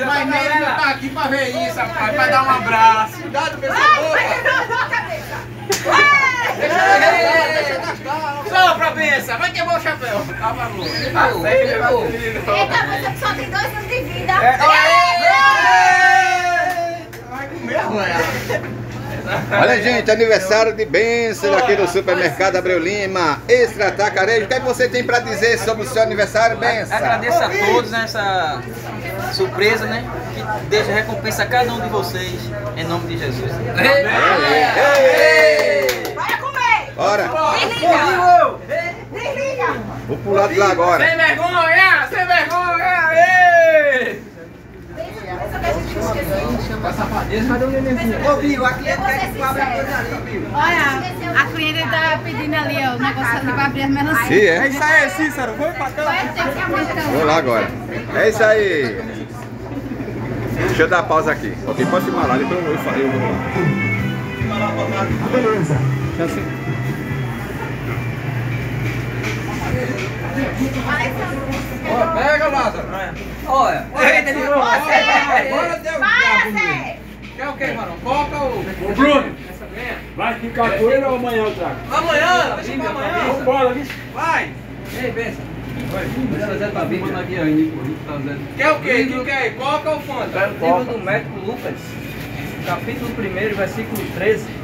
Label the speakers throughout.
Speaker 1: Mas nem não tá aqui pra ver isso, rapaz, pra dar um abraço. Cuidado com essa boca. Sopra, benção, vai quebrar o chapéu. Tá maluco. Tá certo,
Speaker 2: Eita, você só tem dois anos de vida.
Speaker 1: Vai comer, amanhã.
Speaker 3: Olha, gente, aniversário de bênção aqui do supermercado Abreu Lima, Extra Atacarejo. O que, é que você tem pra dizer sobre o seu aniversário, benção?
Speaker 4: Agradeço a todos nessa surpresa, né? Que Deus recompensa a cada um de vocês, em nome de Jesus.
Speaker 2: Bora comer.
Speaker 3: Bora,
Speaker 2: Desliga. Desliga.
Speaker 3: vou pular de lá agora.
Speaker 1: Sem vergonha, sem vergonha. Ei!
Speaker 2: Pensa que a gente esqueceu.
Speaker 1: A safadeza, cadê o nenenzinho?
Speaker 5: Ô, Bill, é
Speaker 2: Eu vou ser
Speaker 5: que abre a coisa ali, Bill.
Speaker 6: Olha, a cliente tá pedindo ali, ó, o negócio ali pra abrir as melancias.
Speaker 3: Sim, é?
Speaker 1: isso aí, Cícero, vamos pra cá.
Speaker 3: Vou lá agora. É isso aí. Deixa eu dar pausa aqui. Ok, pode filmar lá, depois eu vou eu vou lá.
Speaker 7: Beleza.
Speaker 1: Pega, Lázaro.
Speaker 4: Olha,
Speaker 1: Bora, Deus.
Speaker 2: Vai, Zé.
Speaker 1: Quer o quê, mano? Coca ou...
Speaker 7: Ô, Bruno, vai ficar com ele ou amanhã eu trago?
Speaker 1: Amanhã, deixa pra amanhã.
Speaker 7: Vambora, viu?
Speaker 1: Vai.
Speaker 4: Ei, benção. Livro
Speaker 1: Quer o quê? Tu quer Coca ou Fanta?
Speaker 4: do médico Lucas, capítulo 1, versículo 13.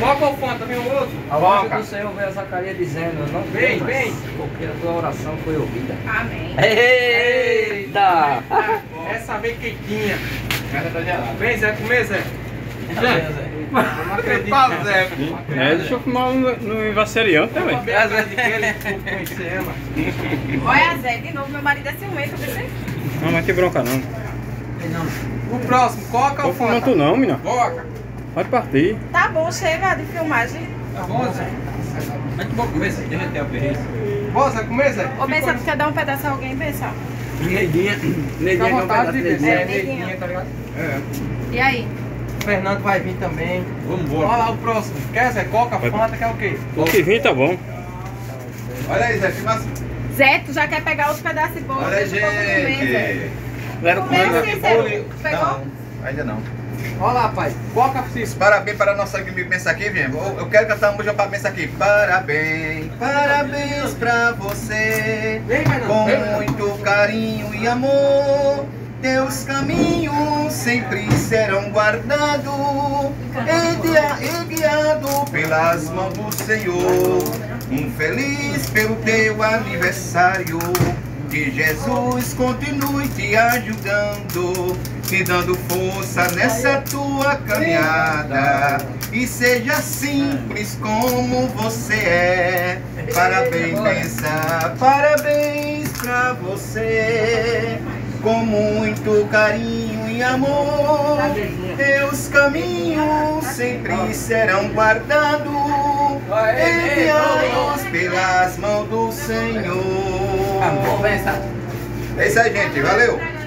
Speaker 1: Coca ou Fanta? Vem o outro?
Speaker 4: A voz do Senhor veio a Zacarias dizendo, não
Speaker 1: Vem, vem.
Speaker 4: porque a tua oração foi ouvida.
Speaker 2: Amém.
Speaker 4: Eita!
Speaker 1: Essa vem quentinha. Vem, Zé, comer, Zé. Não Zé.
Speaker 7: É, deixa eu fumar no, no também.
Speaker 1: Que ele conhecer ela.
Speaker 2: Olha, Zé, de novo, meu marido é ciumento, você?
Speaker 7: Não, mas que bronca não.
Speaker 1: O próximo, Coca ou Fanta?
Speaker 7: tu não, menina.
Speaker 1: Coca.
Speaker 7: Pode partir.
Speaker 2: Tá bom, chega de filmagem.
Speaker 1: Tá bom, Zé?
Speaker 4: Mas que bom comer, você derreteu a perreira.
Speaker 1: Bom, Zé, comer, Zé?
Speaker 2: Ô, tu quer dar um pedaço a alguém, Benção?
Speaker 4: Neguinha, neguinha
Speaker 1: vontade,
Speaker 4: pedaço de
Speaker 1: Zé.
Speaker 2: É,
Speaker 1: neguinha, tá ligado? É.
Speaker 6: E aí?
Speaker 1: O Fernando vai vir também.
Speaker 4: Vamos
Speaker 1: Olha lá o próximo. Quer, Zé? Coca,
Speaker 7: Vai.
Speaker 1: Fanta, quer o quê?
Speaker 7: O que vir tá bom.
Speaker 3: Olha aí, Zé, filma assim.
Speaker 2: Zé, tu já quer pegar os pedaços bons?
Speaker 3: Olha aí,
Speaker 2: deixa povo comer, Zé.
Speaker 3: gente.
Speaker 7: Zero
Speaker 2: Comer. Cícero. Pegou?
Speaker 3: Não, ainda não.
Speaker 1: Olha lá, pai. Coca, Cícero.
Speaker 3: Parabéns para a nossa Pensa aqui, vem. Eu quero cantar uma música para Pensa aqui. Parabéns, parabéns pra você.
Speaker 1: Vem.
Speaker 3: Com muito carinho e amor, teus caminhos sempre serão guardados e pelas mãos do Senhor. Um feliz pelo teu aniversário. Que Jesus continue te ajudando, te dando força nessa tua caminhada. E seja simples como você é. Parabéns, pensa, parabéns pra você. Com muito carinho e amor, teus caminhos sempre serão guardados, enviados pelas mãos do Senhor. É isso aí, gente. Valeu.